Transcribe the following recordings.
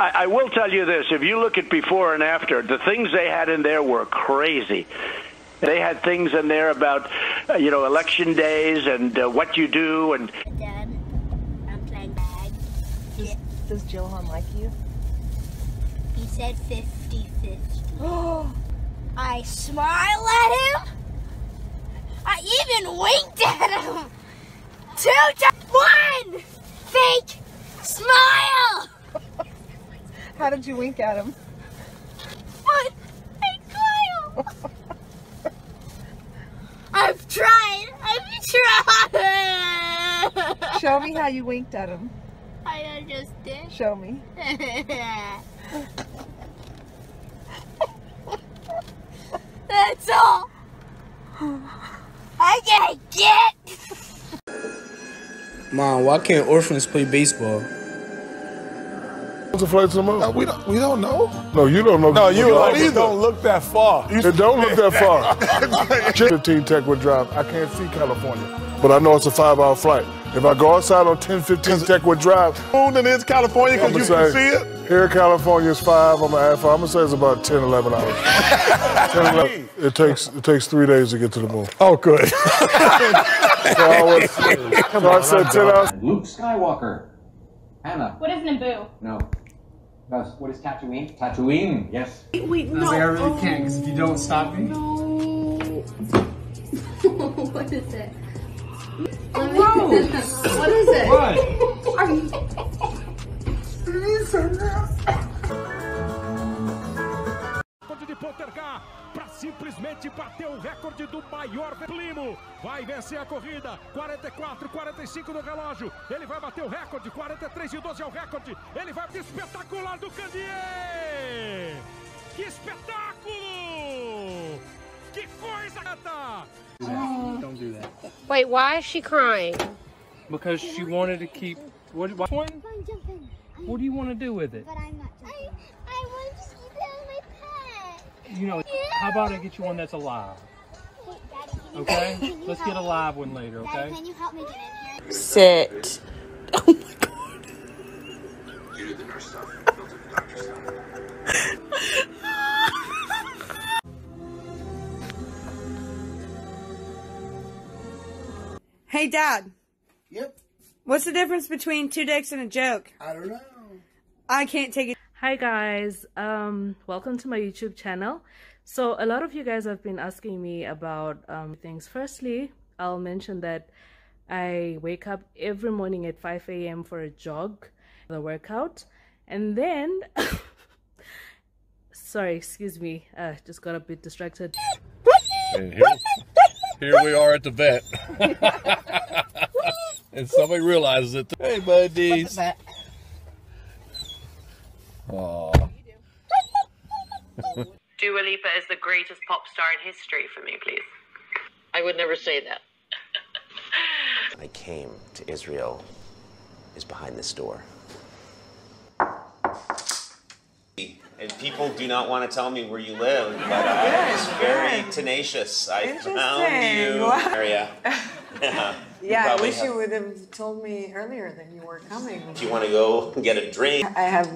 I, I will tell you this: if you look at before and after, the things they had in there were crazy. They had things in there about, uh, you know, election days and uh, what you do and. Dad, I'm playing bag. Does, does Johan like you? He said 50 50. I smile at him. I even winked at him. Two times. One fake smile. How did you wink at him? One fake smile. I've tried. I've tried. Show me how you winked at him. I just did. Show me. That's all. I can't get. Mom, why can't orphans play baseball? What's the flight tomorrow? Uh, we don't. We don't know. No, you don't know. No, you don't don't, don't look that far. It don't look that far. 15 Techwood Drive. I can't see California, but I know it's a five-hour flight. If I go outside on 1015 Techwood Drive, Moon and it's California because you say, can see it. Here in California is five. I'm gonna add five. I'm gonna say it's about 10, 11 hours. 10, 11. It takes it takes three days to get to the moon. Oh, good. So I, was, so I said 10 hours. Luke Skywalker. Hannah. What is Naboo? No. Gus, what is Tatooine? Tatooine, yes. No, I really can't, because if you don't stop me. No. what is it? what is it? What? recorde de Poltergar para simplesmente bater o recorde do maior primo. Vai vencer a corrida. 44, 45 no relógio. Ele vai bater o recorde. 43 e 12 é o recorde. Ele vai espetacular do Candier. Que espetáculo! Que coisa, gata! Don't do that. Wait, why is she crying? Because she wanted to keep. What, what, what do you want to do with it? You know, how about I get you one that's alive? Hey, Daddy, can you, Okay? Let's get a live one later, okay? can you help me get in here? Sit. Oh hey, Dad. Yep. What's the difference between two dicks and a joke? I don't know. I can't take it. Hi guys, um, welcome to my YouTube channel. So a lot of you guys have been asking me about um, things. Firstly, I'll mention that I wake up every morning at 5 a.m. for a jog, the workout, and then, sorry, excuse me, uh, just got a bit distracted. And here, here we are at the vet. and somebody realizes it. Hey, buddies. Aw. Dua Lipa is the greatest pop star in history for me, please. I would never say that. I came to Israel is behind this door. And people do not want to tell me where you live, but I was very tenacious. I found you. Area. Yeah. Yeah, I wish have- you would have told me earlier that you were coming. If you want to go get a drink, I have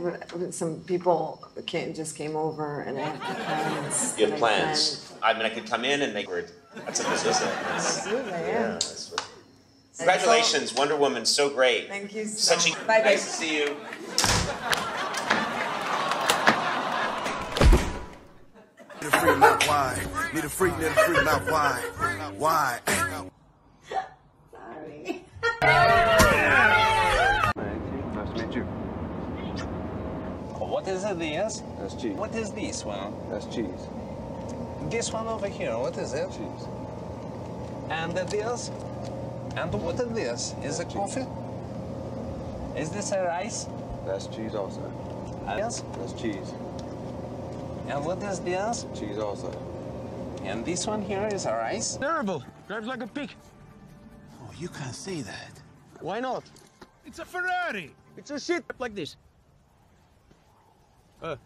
some people came, just came over and I have plans. you have I plans. I mean, I could come in and make word. That's a business. Absolutely, yeah. yeah. that's what- Congratulations, Wonder Woman, so great. Thank you so Such a much. Bye, nice babe. to see you. Need a freak, not why. Need a freak, need a freak, not why. Why? Sorry. Nice to meet you. What is this? That's cheese. What is this one? That's cheese. This one over here, what is it? Cheese. And this? And what is this? Is it coffee? Is this a rice? That's cheese also. Yes. That's cheese. And what is this? Cheese also. And this one here is a rice? Terrible. Drives like a pig. You can't say that. Why not? It's a Ferrari. It's a shit like this. Uh.